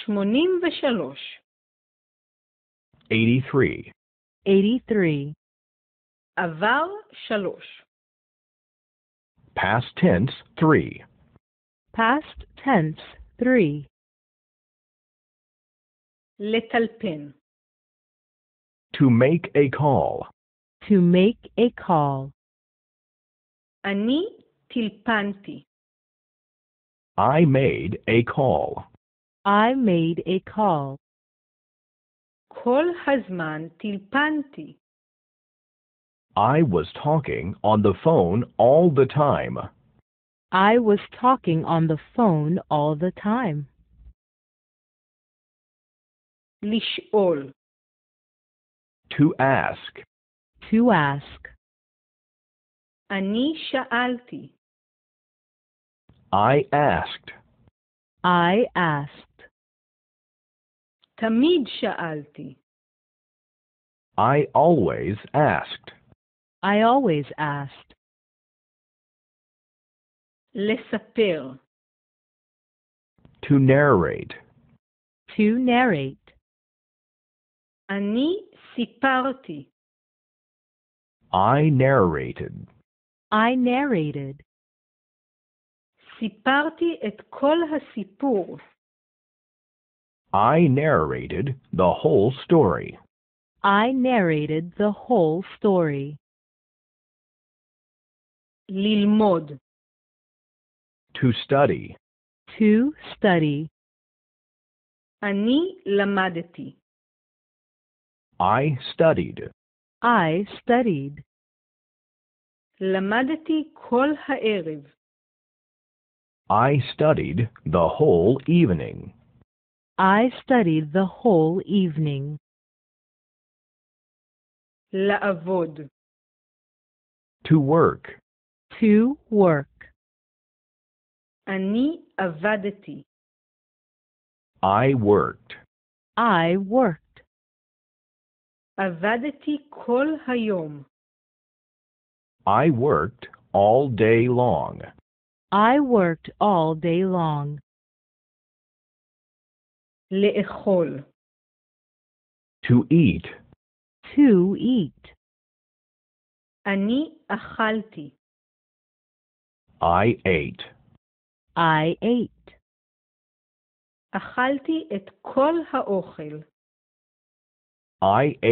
83. 83. 83. עבר שלוש. Past tense 3. Past tense 3. לטלפן. To make a call. To make a call. אני טלפנתי. I made a call. I made a call. כל הזמן טלפנתי. I was talking on the phone all the time. I was talking on the phone all the time. לשאול. To ask. To ask. אני שאלתי. I asked. I asked. תמיד שאלתי. I always asked. I always asked. לספר. To narrate. To narrate. אני סיפרתי. I narrated. I narrated. סיפרתי את כל הסיפור. I narrated the whole story. I narrated the whole story. ללמוד. To study. To study. אני למדתי. I studied. I studied. למדתי כל הערב. I studied the whole evening. I studied the whole evening. לעבוד. To work. To work. אני עבדתי. I worked. I worked. עבדתי כל היום. I worked all day long. I worked all day long. לאכול. To eat. To eat. אני אכלתי. I ate. I ate. אכלתי את כל האוכל. I ate.